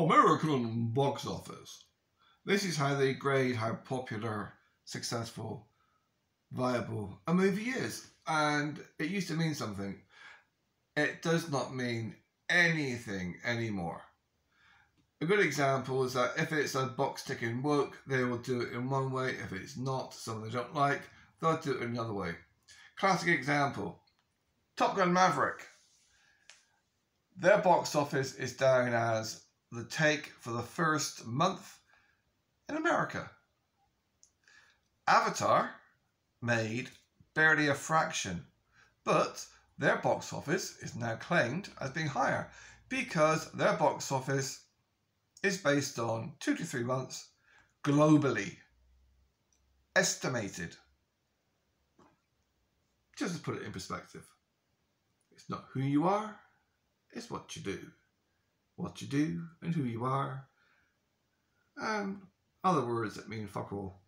American box office. This is how they grade how popular, successful, viable a movie is. And it used to mean something. It does not mean anything anymore. A good example is that if it's a box ticking woke, they will do it in one way. If it's not, something they don't like, they'll do it in another way. Classic example Top Gun Maverick. Their box office is down as the take for the first month in America. Avatar made barely a fraction, but their box office is now claimed as being higher because their box office is based on two to three months globally. Estimated. Just to put it in perspective, it's not who you are, it's what you do. What you do and who you are. And other words that mean fuck all